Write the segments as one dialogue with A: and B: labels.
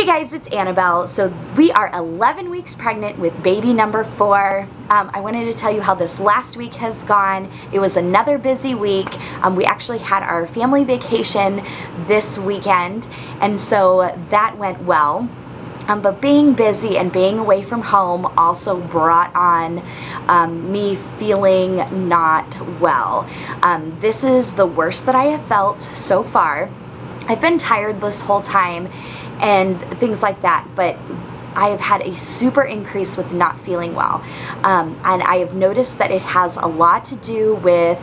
A: Hey guys, it's Annabelle. So we are 11 weeks pregnant with baby number four. Um, I wanted to tell you how this last week has gone. It was another busy week. Um, we actually had our family vacation this weekend and so that went well. Um, but being busy and being away from home also brought on um, me feeling not well. Um, this is the worst that I have felt so far. I've been tired this whole time and things like that, but I have had a super increase with not feeling well. Um, and I have noticed that it has a lot to do with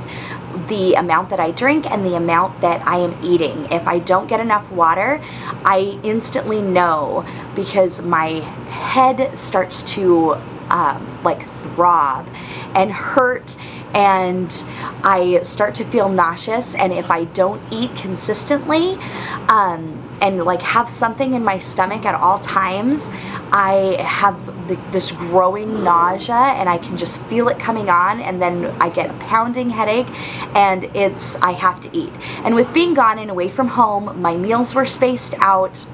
A: the amount that I drink and the amount that I am eating. If I don't get enough water, I instantly know because my head starts to um, like throb and hurt and I start to feel nauseous and if I don't eat consistently um, and like have something in my stomach at all times I have the, this growing nausea and I can just feel it coming on and then I get a pounding headache and it's I have to eat. And with being gone and away from home my meals were spaced out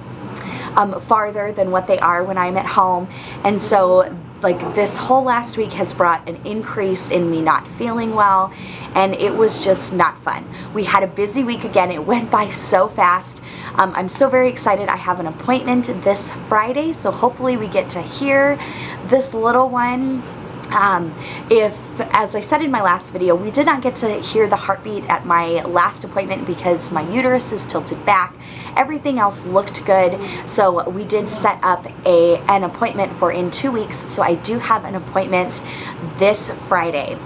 A: um, farther than what they are when I'm at home and so like this whole last week has brought an increase in me not feeling well and it was just not fun. We had a busy week again. It went by so fast. Um, I'm so very excited. I have an appointment this Friday, so hopefully we get to hear this little one um, if, as I said in my last video, we did not get to hear the heartbeat at my last appointment because my uterus is tilted back. Everything else looked good, so we did set up a an appointment for in two weeks. So I do have an appointment this Friday.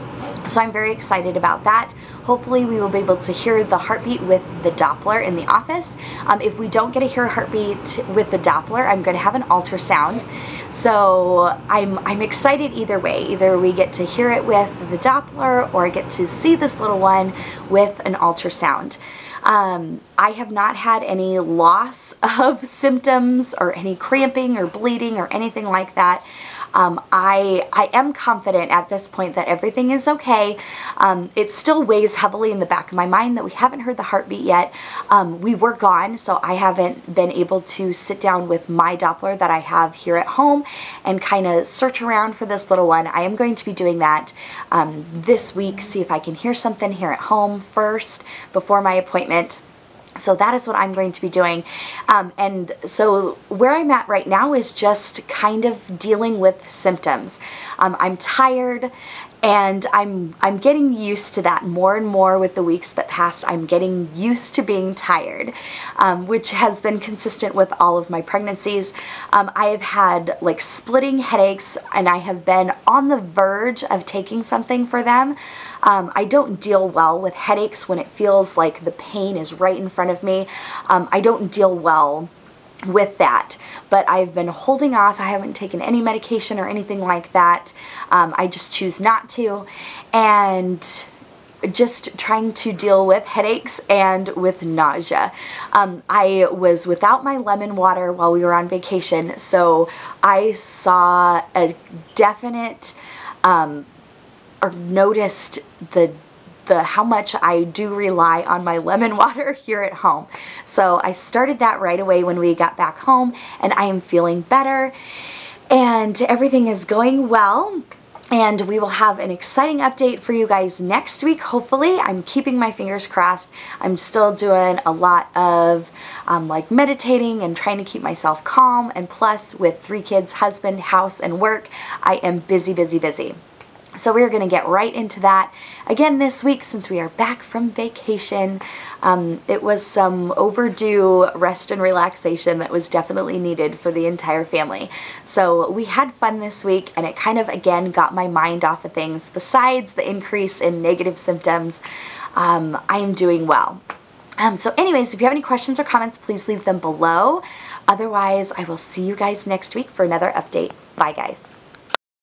A: So I'm very excited about that. Hopefully we will be able to hear the heartbeat with the Doppler in the office. Um, if we don't get to hear a heartbeat with the Doppler, I'm going to have an ultrasound. So I'm, I'm excited either way. Either we get to hear it with the Doppler or get to see this little one with an ultrasound. Um, I have not had any loss of symptoms or any cramping or bleeding or anything like that. Um, I, I am confident at this point that everything is okay. Um, it still weighs heavily in the back of my mind that we haven't heard the heartbeat yet. Um, we were gone, so I haven't been able to sit down with my Doppler that I have here at home and kind of search around for this little one. I am going to be doing that um, this week, see if I can hear something here at home first before my appointment. So that is what I'm going to be doing. Um, and so where I'm at right now is just kind of dealing with symptoms. Um, I'm tired and I'm I'm getting used to that more and more with the weeks that passed. I'm getting used to being tired, um, which has been consistent with all of my pregnancies. Um, I have had like splitting headaches and I have been on the verge of taking something for them. Um, I don't deal well with headaches when it feels like the pain is right in front of me. Um, I don't deal well with that. But I've been holding off. I haven't taken any medication or anything like that. Um, I just choose not to. And just trying to deal with headaches and with nausea. Um, I was without my lemon water while we were on vacation, so I saw a definite um, or noticed the the how much I do rely on my lemon water here at home. So I started that right away when we got back home and I am feeling better and everything is going well. And we will have an exciting update for you guys next week hopefully. I'm keeping my fingers crossed. I'm still doing a lot of um, like meditating and trying to keep myself calm and plus with three kids husband house and work i am busy busy busy so we're going to get right into that again this week since we are back from vacation. Um, it was some overdue rest and relaxation that was definitely needed for the entire family. So we had fun this week and it kind of again got my mind off of things. Besides the increase in negative symptoms, um, I am doing well. Um, so anyways, if you have any questions or comments, please leave them below. Otherwise, I will see you guys next week for another update. Bye guys.